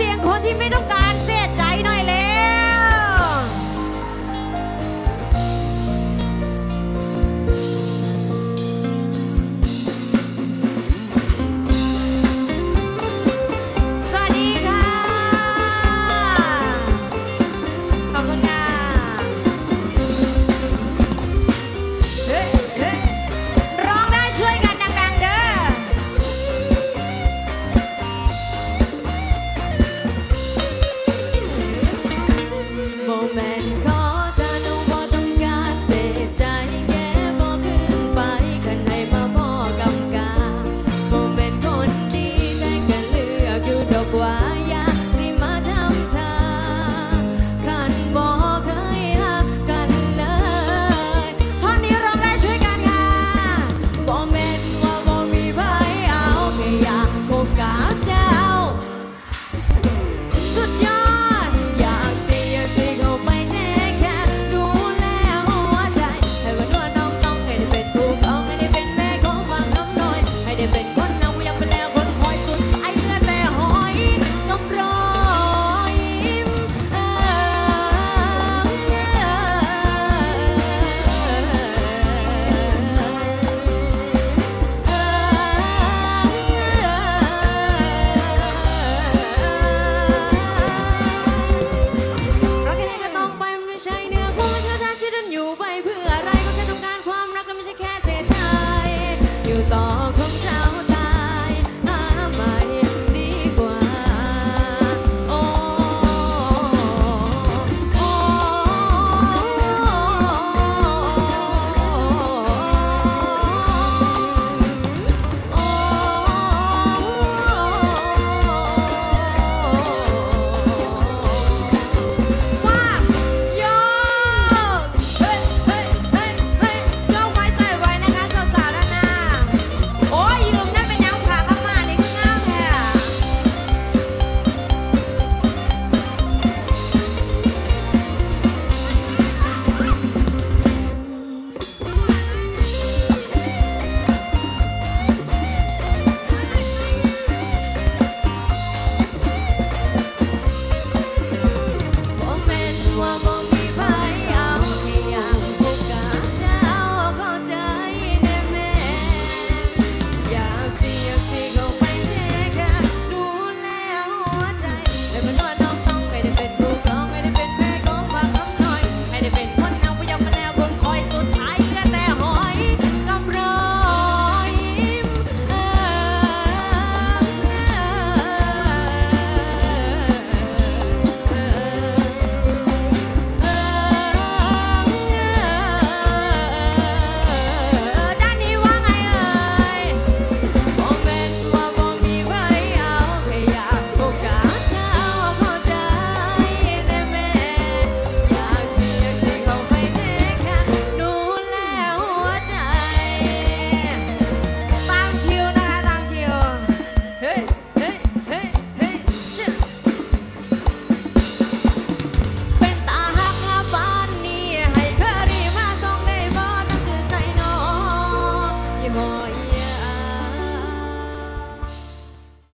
เสียงคนที่ไม่ต้องการ ฉันอยู่ไปเพื่ออะไร